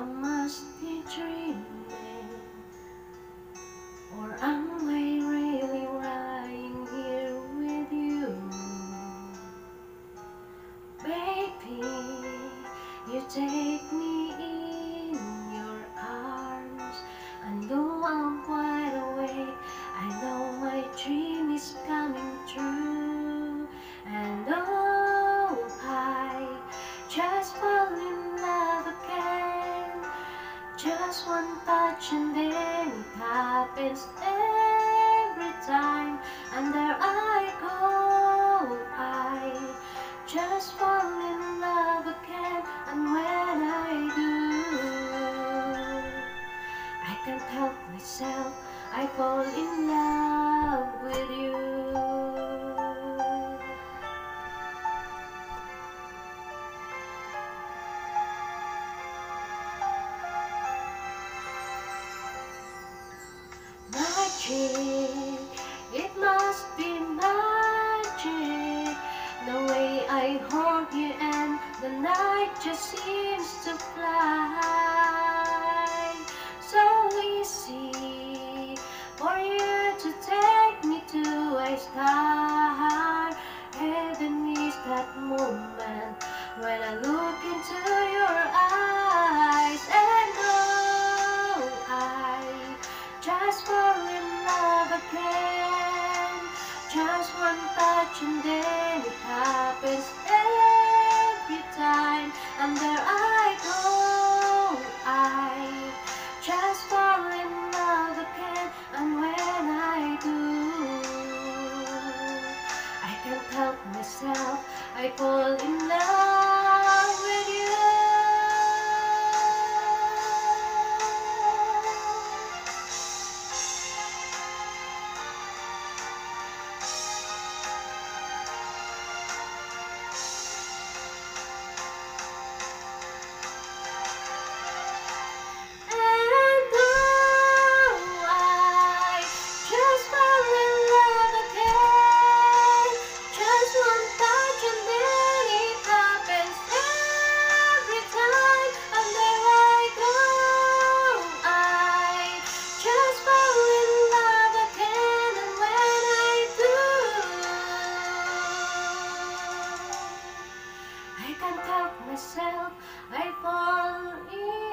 I must be dreaming Or am I really lying here with you? Baby, you take me in your arms. And know I'm wide awake. I know my dream is coming true. And oh, I just believe just one touch and then it happens every time. And there I go, I just fall in love again. And when I do, I can't help myself. I fall in love with you. Magic, it must be magic. The way I hold you and the night just seems to fly. So easy for you to take me to a star. Heaven is that moment when I look again. Just one touch and then it happens every time. And there I go, I just fall in love again. And when I do, I can't help myself. I fall in love can't help myself. I fall in